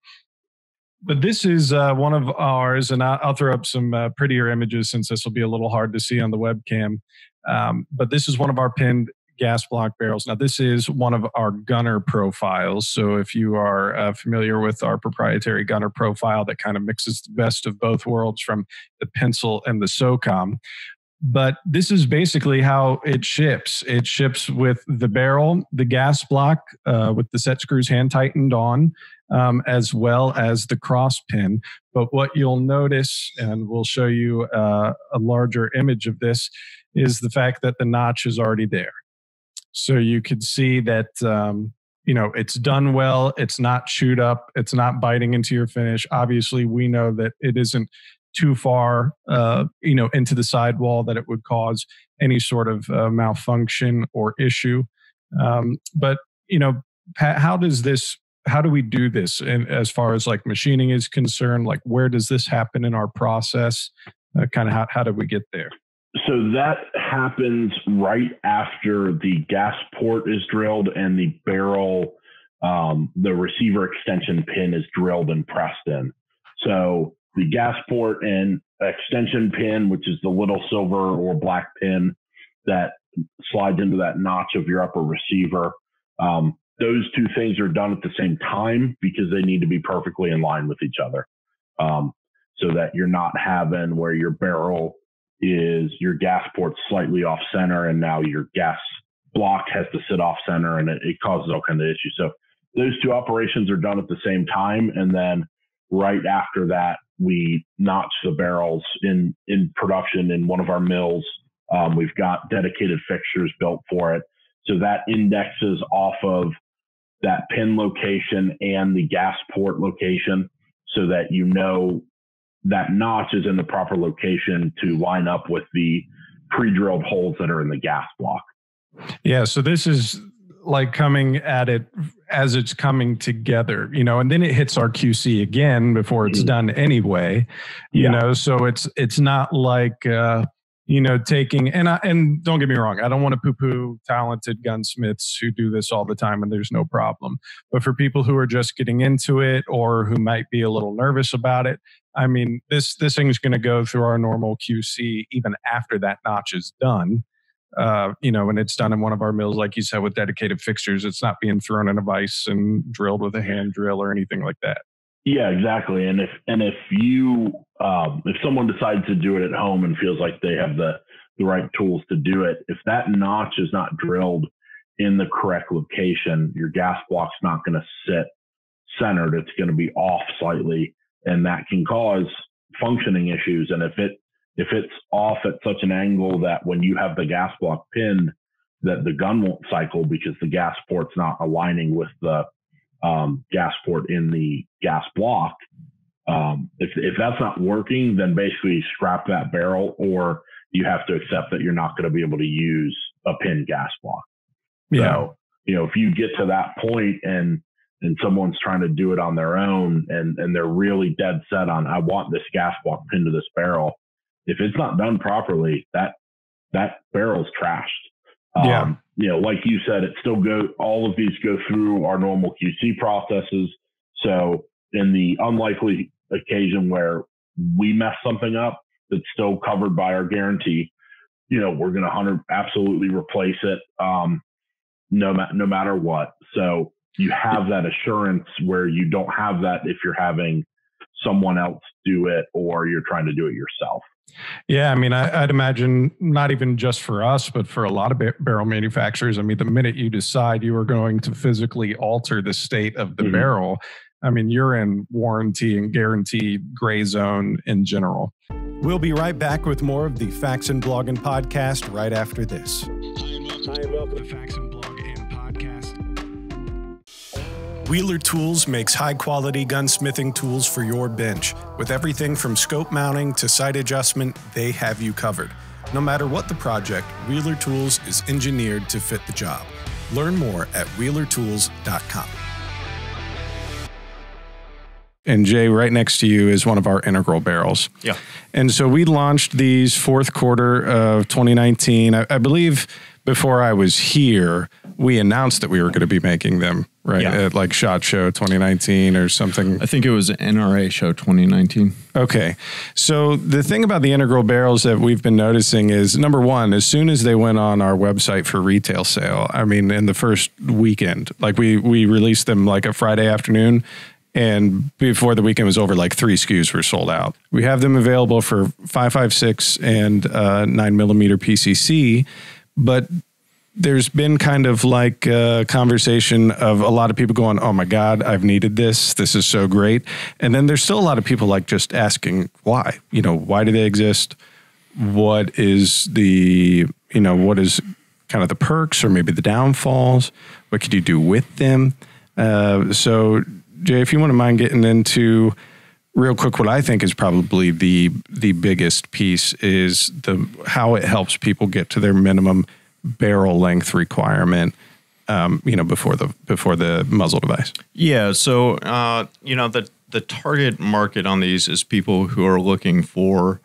but this is uh, one of ours and i'll, throw up some uh, prettier images since this will be a little hard to see on the webcam um, but this is one of our pinned gas block barrels. Now, this is one of our gunner profiles. So, if you are uh, familiar with our proprietary gunner profile that kind of mixes the best of both worlds from the pencil and the SOCOM. But this is basically how it ships. It ships with the barrel, the gas block uh, with the set screws hand tightened on, um, as well as the cross pin. But what you'll notice, and we'll show you uh, a larger image of this, is the fact that the notch is already there. So you can see that um, you know it's done well. It's not chewed up. It's not biting into your finish. Obviously, we know that it isn't too far, uh, you know, into the sidewall that it would cause any sort of uh, malfunction or issue. Um, but you know, how does this? How do we do this? And as far as like machining is concerned, like where does this happen in our process? Uh, kind of how how do we get there? So that happens right after the gas port is drilled and the barrel, um, the receiver extension pin is drilled and pressed in. So the gas port and extension pin, which is the little silver or black pin that slides into that notch of your upper receiver. Um, those two things are done at the same time because they need to be perfectly in line with each other. Um, so that you're not having where your barrel is your gas port slightly off center and now your gas block has to sit off center and it, it causes all kinds of issues. So those two operations are done at the same time. And then right after that, we notch the barrels in, in production in one of our mills. Um, we've got dedicated fixtures built for it. So that indexes off of that pin location and the gas port location so that you know that notch is in the proper location to line up with the pre-drilled holes that are in the gas block. Yeah, so this is like coming at it as it's coming together, you know, and then it hits our QC again before it's mm-hmm. done anyway, you yeah. know. So it's it's not like uh, you know taking and I, and don't get me wrong, I don't want to poo-poo talented gunsmiths who do this all the time and there's no problem. But for people who are just getting into it or who might be a little nervous about it, I mean, this this thing's going to go through our normal QC even after that notch is done. Uh, you know, and it's done in one of our mills, like you said, with dedicated fixtures. It's not being thrown in a vise and drilled with a hand drill or anything like that. Yeah, exactly. And if and if you um, if someone decides to do it at home and feels like they have the the right tools to do it, if that notch is not drilled in the correct location, your gas block's not going to sit centered. It's going to be off slightly and that can cause functioning issues. And if it if it's off at such an angle that when you have the gas block pinned, that the gun won't cycle because the gas port's not aligning with the um, gas port in the gas block. Um, if if that's not working, then basically scrap that barrel, or you have to accept that you're not going to be able to use a pin gas block. Yeah. So, you know, if you get to that point and and someone's trying to do it on their own and, and they're really dead set on, I want this gas block pinned to this barrel. If it's not done properly, that, that barrel's trashed. Yeah. You know, like you said, it still go, all of these go through our normal QC processes. So in the unlikely occasion where we mess something up that's still covered by our guarantee, you know, we're going to hundred absolutely replace it. Um, no, ma- no matter what. So you have that assurance where you don't have that if you're having someone else do it or you're trying to do it yourself. Yeah, I mean, I, would imagine not even just for us, but for a lot of barrel manufacturers. I mean, the minute you decide you are going to physically alter the state of the mm-hmm. barrel, I mean, you're in warranty and guarantee gray zone in general. We'll be right back with more of the Faxon Blog and podcast right after this. Hi and welcome, Hi and welcome to Faxon Wheeler Tools makes high quality gunsmithing tools for your bench. With everything from scope mounting to sight adjustment, they have you covered. No matter what the project, Wheeler Tools is engineered to fit the job. Learn more at wheelertools.com. And Jay, right next to you is one of our integral barrels. Yeah. And so we launched these fourth quarter of 2019. I, I believe before I was here, we announced that we were going to be making them, right? Yeah. At like SHOT Show 2019 or something. I think it was NRA show 2019. Okay. So the thing about the integral barrels that we've been noticing is number one, as soon as they went on our website for retail sale, I mean, in the first weekend, like we we released them like a Friday afternoon. And before the weekend was over, like three SKUs were sold out. We have them available for 556 and uh, 9 millimeter PCC, but there's been kind of like a conversation of a lot of people going, "Oh my God, I've needed this. This is so great." And then there's still a lot of people like just asking why. You know, why do they exist? What is the you know what is kind of the perks or maybe the downfalls? What could you do with them? Uh, so, Jay, if you wouldn't mind getting into real quick, what I think is probably the the biggest piece is the how it helps people get to their minimum barrel length requirement. Um, you know, before the before the muzzle device. Yeah. So, uh, you know, the the target market on these is people who are looking for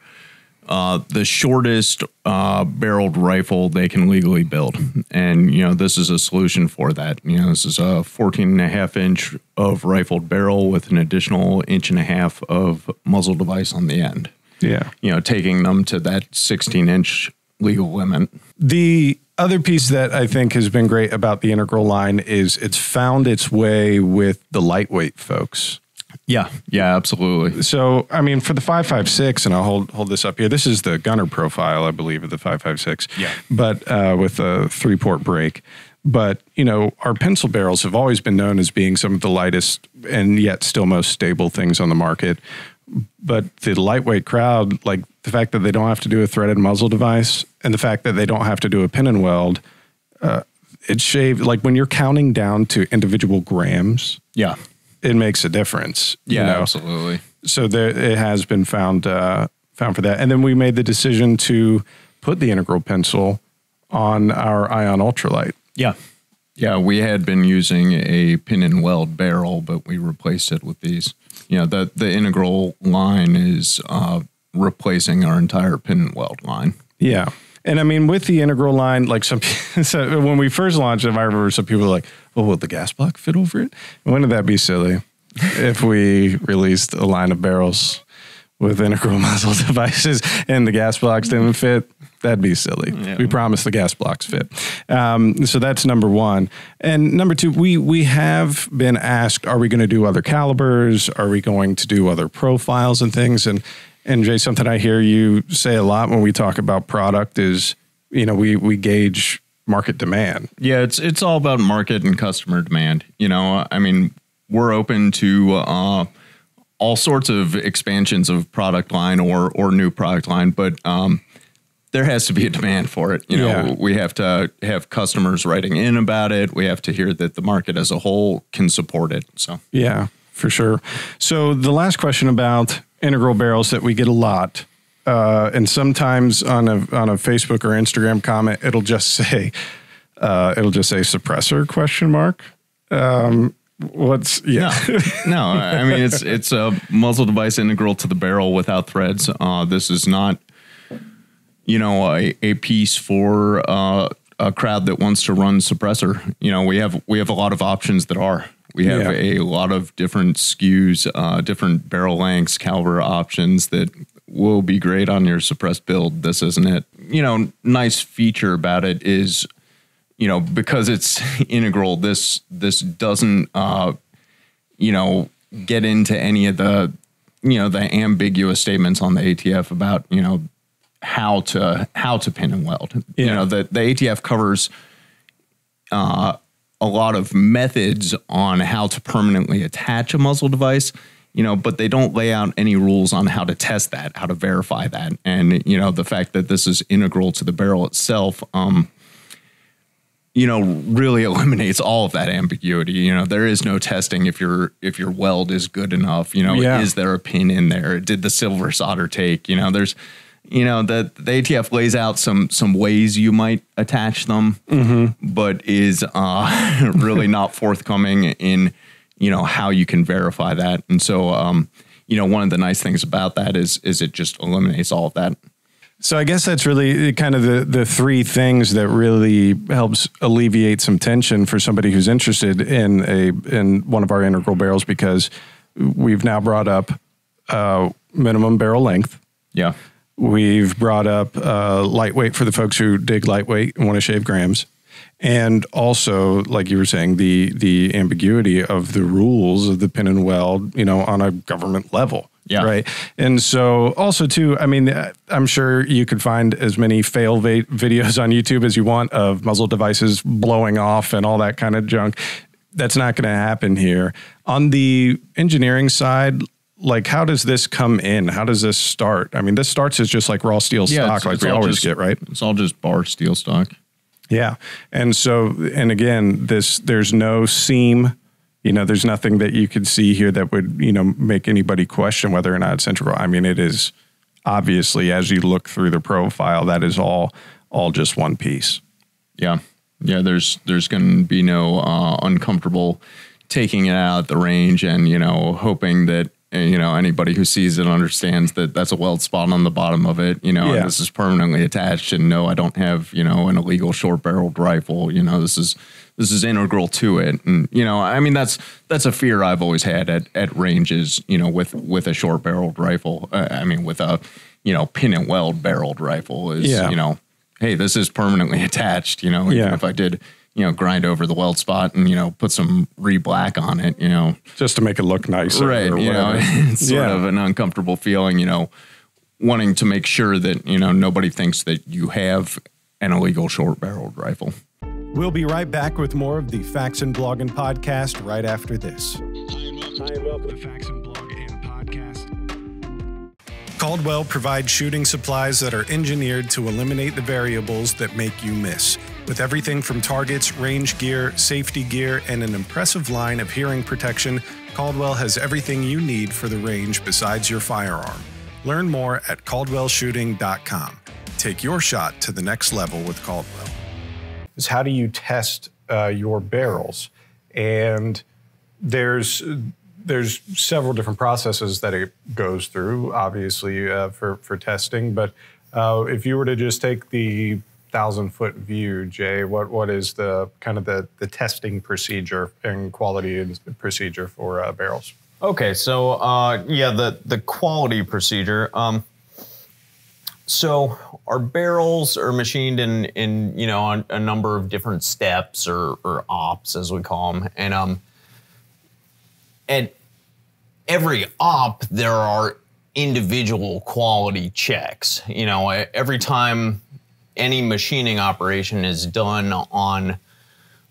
uh, the shortest uh, barreled rifle they can legally build. And, you know, this is a solution for that. You know, this is a 14 and a half inch of rifled barrel with an additional inch and a half of muzzle device on the end. Yeah. You know, taking them to that 16 inch legal limit. The other piece that I think has been great about the integral line is it's found its way with the lightweight folks. Yeah. Yeah, absolutely. So, I mean, for the 556, and I'll hold hold this up here. This is the gunner profile, I believe, of the 556. Yeah. But uh, with a three port brake. But you know, our pencil barrels have always been known as being some of the lightest and yet still most stable things on the market. But the lightweight crowd, like the fact that they don't have to do a threaded muzzle device, and the fact that they don't have to do a pin and weld, uh, it shaved. Like when you're counting down to individual grams, Yeah. it makes a difference. you Yeah, know? absolutely. so there it has been found uh, found for that. And then we made the decision to put the integral pencil on our Ion Ultralight. Yeah. Yeah, we had been using a pin and weld barrel, but we replaced it with these. You know, the the integral line is uh, replacing our entire pin and weld line. Yeah. And I mean, with the integral line, like some, so when we first launched it, I remember some people were like, well, will the gas block fit over it? Wouldn't that be silly if we released a line of barrels with integral muzzle devices and the gas blocks didn't fit? That'd be silly. Yeah. We promise the gas blocks fit. Um, so that's number one. And number two, we we have been asked, are we going to do other calibers? Are we going to do other profiles and things? And and Jay, something I hear you say a lot when we talk about product is, you know, we we gauge market demand. Yeah, it's it's all about market and customer demand. You know, I mean, we're open to uh, all sorts of expansions of product line or or new product line, but um, there has to be a demand for it. You know, Yeah. we have to have customers writing in about it. We have to hear that the market as a whole can support it. So Yeah, for sure. So the last question about integral barrels that we get a lot, uh, and sometimes on a on a Facebook or Instagram comment, it'll just say, uh, it'll just say suppressor question mark. Um, what's yeah? no, I mean it's it's a muzzle device integral to the barrel without threads. Uh, this is not, you know, a, a piece for uh, a crowd that wants to run suppressor. You know, we have we have a lot of options that are. We have Yeah. a lot of different SKUs, uh, different barrel lengths, caliber options that will be great on your suppressed build. This isn't it. You know, nice feature about it is you know because it's integral this this doesn't uh you know get into any of the you know the ambiguous statements on the ATF about you know how to how to pin and weld you know the the ATF covers uh a lot of methods on how to permanently attach a muzzle device you know but they don't lay out any rules on how to test that how to verify that. And you know the fact that this is integral to the barrel itself um you know really eliminates all of that ambiguity. You know there is no testing if your if your weld is good enough. You know Yeah. is there a pin in there? Did the silver solder take? You know there's you know the the ATF lays out some some ways you might attach them but is uh really not forthcoming in you know how you can verify that. And so um you know one of the nice things about that is is it just eliminates all of that. So I guess that's really kind of the the three things that really helps alleviate some tension for somebody who's interested in a in one of our integral barrels because we've now brought up uh, minimum barrel length. yeah We've brought up uh, lightweight for the folks who dig lightweight and want to shave grams, and also, like you were saying, the the ambiguity of the rules of the pin and weld, you know, on a government level. Yeah. Right. And so, also too, I mean, uh, I'm sure you could find as many fail va- videos on YouTube as you want of muzzle devices blowing off and all that kind of junk. That's not going to happen here. On the engineering side, like how does this come in? How does this start? I mean, this starts as just like raw steel stock, it's- like it's we always just- get, right? It's all just bar steel stock. Yeah. And so, and again, this, there's no seam, you know, there's nothing that you could see here that would, you know, make anybody question whether or not it's integral. I mean, it is obviously, as you look through the profile, that is all, all just one piece. Yeah, yeah. There's there's going to be no uh, uncomfortable taking it out at the range and you know hoping that you know anybody who sees it understands that that's a weld spot on the bottom of it. You know, Yeah. and this is permanently attached. And no, I don't have you know an illegal short barreled rifle. You know, this is this is integral to it. And you know, I mean that's that's a fear I've always had at at ranges. You know, with with a short barreled rifle. Uh, I mean, with a you know pin and weld barreled rifle is Yeah. you know hey, this is permanently attached, you know, even Yeah. if I did, you know, grind over the weld spot and, you know, put some re-black on it, you know, Just to make it look nicer. right. or You know, it's sort Yeah. of an uncomfortable feeling, you know, wanting to make sure that, you know, nobody thinks that you have an illegal short barreled rifle. We'll be right back with more of the Faxon Blog and podcast right after this. Hi and welcome, Hi and welcome to Faxon Blog and Podcast. Caldwell provides shooting supplies that are engineered to eliminate the variables that make you miss. With everything from targets, range gear, safety gear, and an impressive line of hearing protection, Caldwell has everything you need for the range besides your firearm. Learn more at caldwellshooting.com. Take your shot to the next level with Caldwell. Is how do you test uh, your barrels? And there's there's several different processes that it goes through, obviously uh, for for testing. But uh, if you were to just take the thousand foot view, Jay, what what is the kind of the the testing procedure and quality procedure for uh, barrels? Okay, so uh, yeah, the the quality procedure. Um, so our barrels are machined in in you know a, a number of different steps or or ops as we call them, and um, at every op there are individual quality checks. You know, every time any machining operation is done on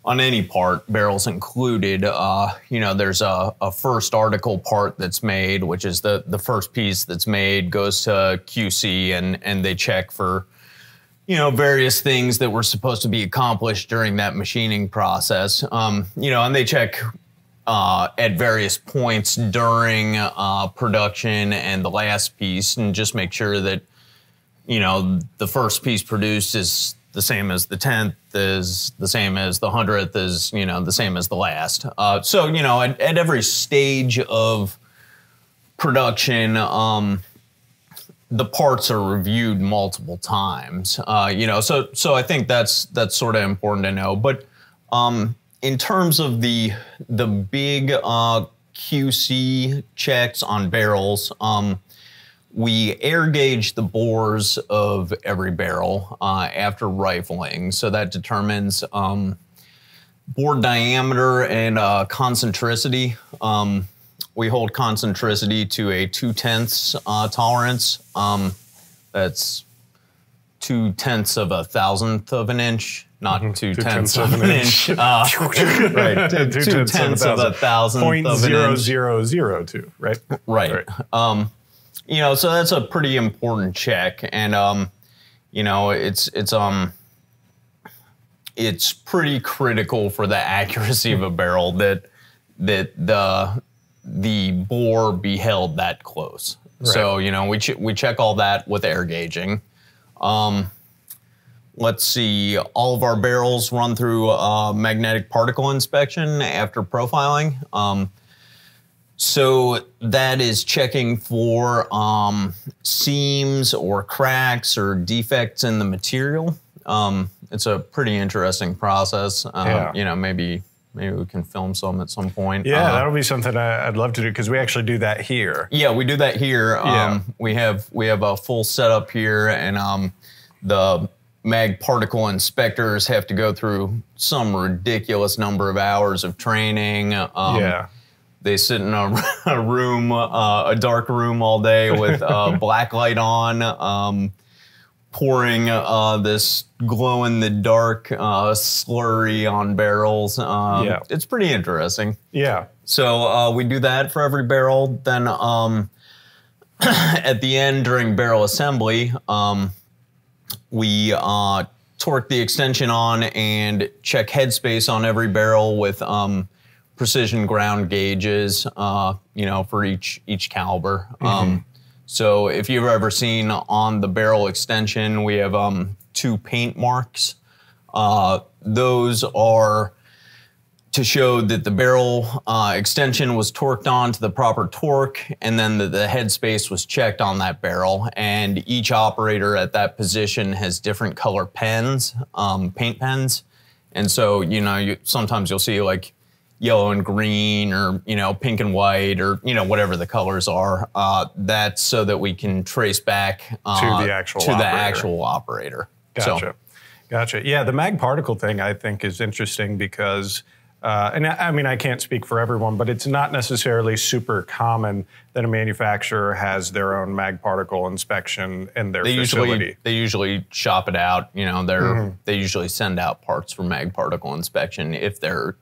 on any part, barrels included, uh, you know, there's a, a first article part that's made, which is the the first piece that's made goes to QC and and they check for, you know, various things that were supposed to be accomplished during that machining process. Um, you know, and they check uh, at various points during uh, production and the last piece, and just make sure that you know the first piece produced is the same as the tenth, is the same as the hundredth, is you know the same as the last. Uh, so you know at, at every stage of production, um, the parts are reviewed multiple times. Uh, you know, so so I think that's that's sort of important to know. But um, in terms of the the big uh, QC checks on barrels, um, we air gauge the bores of every barrel uh, after rifling. So that determines um, bore diameter and uh, concentricity. Um, we hold concentricity to a two tenths uh, tolerance. Um, that's two tenths of a thousandth of an inch, not two, tenths, of an inch. Uh, right, two, two tenths of a thousandth Point of an inch. zero zero two, right? Right. Right. Um, you know, so that's a pretty important check, and um, you know, it's it's um, it's pretty critical for the accuracy of a barrel that that the the bore be held that close. So you know we ch- we check all that with air gauging. Um, let's see, all of our barrels run through a magnetic particle inspection after profiling. Um, so that is checking for um, seams or cracks or defects in the material. Um, it's a pretty interesting process. Um, Yeah. You know, maybe maybe we can film some at some point. Yeah, Uh, that'll be something I, I'd love to do because we actually do that here. yeah, we do that here. Yeah. Um, we have we have a full setup here, and um, the mag particle inspectors have to go through some ridiculous number of hours of training. Um, yeah. they sit in a, a room, uh, a dark room all day with uh, black light on, um, pouring uh, this glow in the dark uh, slurry on barrels. Um, Yeah. It's pretty interesting. Yeah. So uh, we do that for every barrel. Then um, at the end during barrel assembly, um, we uh, torque the extension on and check headspace on every barrel with um, precision ground gauges. Uh, you know, for each each caliber. Um, so if you've ever seen on the barrel extension, we have um, two paint marks. Uh, those are to show that the barrel uh, extension was torqued on to the proper torque and then that the headspace was checked on that barrel. And each operator at that position has different color pens, um, paint pens. And so, you know, you, sometimes you'll see like yellow and green or, you know, pink and white or, you know, whatever the colors are. Uh, that's so that we can trace back uh, the actual to the actual operator. So- Gotcha. Gotcha. Yeah, the mag particle thing I think is interesting because, uh, and I I mean, I can't speak for everyone, but it's not necessarily super common that a manufacturer has their own mag particle inspection in their they facility. usually they usually shop it out. You know, they're Mm-hmm. they usually send out parts for mag particle inspection if they're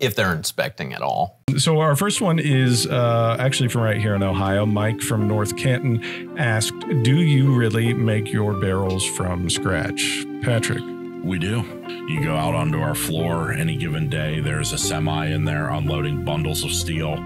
if they're inspecting at all. So our first one is uh, actually from right here in Ohio. Mike from North Canton asked, "Do you really make your barrels from scratch?" Patrick. We do. You go out onto our floor any given day. There's a semi in there unloading bundles of steel.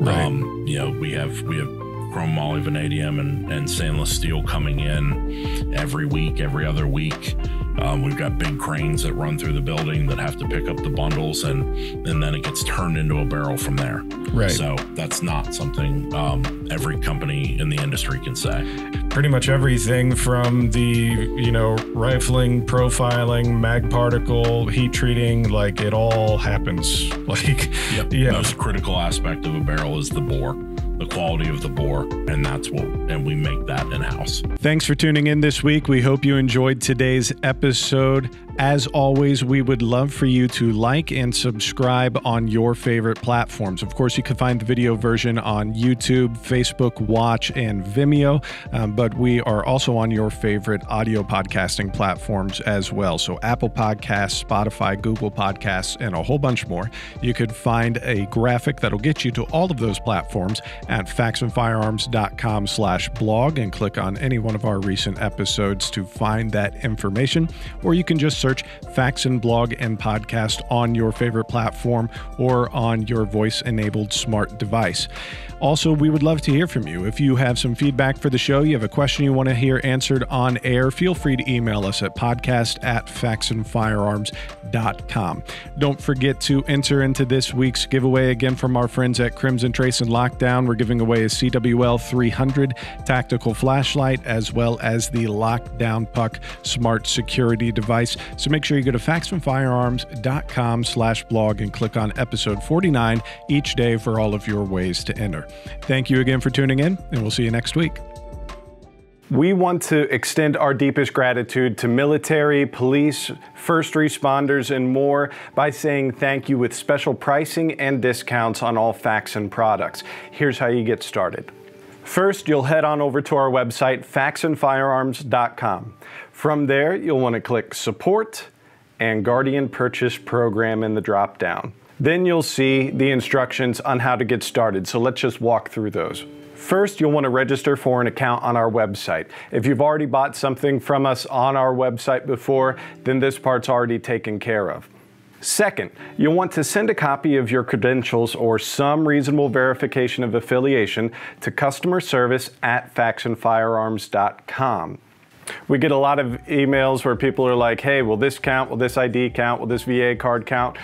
Right. Um, you know, we have we have chrome moly vanadium and, and stainless steel coming in every week, every other week. Um, we've got big cranes that run through the building that have to pick up the bundles and and then it gets turned into a barrel from there. Right. So that's not something um, every company in the industry can say. Pretty much everything from the you know rifling, profiling, mag particle, heat treating, like it all happens. Like Yep. yeah, Most critical aspect of a barrel is the bore, the quality of the bore, and that's what and we make that in house. Thanks for tuning in this week. We hope you enjoyed today's episode. As always, we would love for you to like and subscribe on your favorite platforms. Of course, you can find the video version on YouTube, Facebook, Watch, and Vimeo, um, but we are also on your favorite audio podcasting platforms as well. So, Apple Podcasts, Spotify, Google Podcasts, and a whole bunch more. You could find a graphic that'll get you to all of those platforms at faxonfirearms.com slash blog and click on any one of our recent episodes to find that information. Or you can just search Faxon Blog and Podcast on your favorite platform or on your voice enabled smart device. Also, we would love to hear from you. If you have some feedback for the show, you have a question you want to hear answered on air, feel free to email us at podcast at faxonfirearms.com. Don't forget to enter into this week's giveaway again from our friends at Crimson Trace and Lockdown. We're giving away a CWL 300 tactical flashlight as well as the Lockdown Puck smart security device. So make sure you go to faxonfirearms.com slash blog and click on episode 49 each day for all of your ways to enter. Thank you again for tuning in, and we'll see you next week. We want to extend our deepest gratitude to military, police, first responders, and more by saying thank you with special pricing and discounts on all Faxon products. Here's how you get started. First, you'll head on over to our website, faxonfirearms.com. From there, you'll want to click Support and Guardian Purchase Program in the drop down. Then you'll see the instructions on how to get started. So let's just walk through those. First, you'll want to register for an account on our website. If you've already bought something from us on our website before, then this part's already taken care of. Second, you'll want to send a copy of your credentials or some reasonable verification of affiliation to customer service at faxonfirearms.com. We get a lot of emails where people are like, hey, will this count? Will this ID count? Will this VA card count?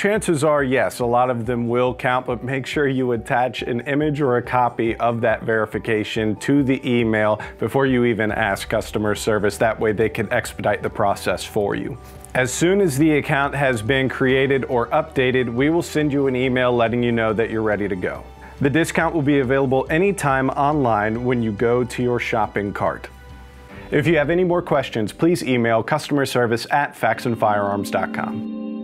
Chances are, yes, a lot of them will count, but make sure you attach an image or a copy of that verification to the email before you even ask customer service. That way they can expedite the process for you. As soon as the account has been created or updated, we will send you an email letting you know that you're ready to go. The discount will be available anytime online when you go to your shopping cart. If you have any more questions, please email customer service at faxonfirearms.com.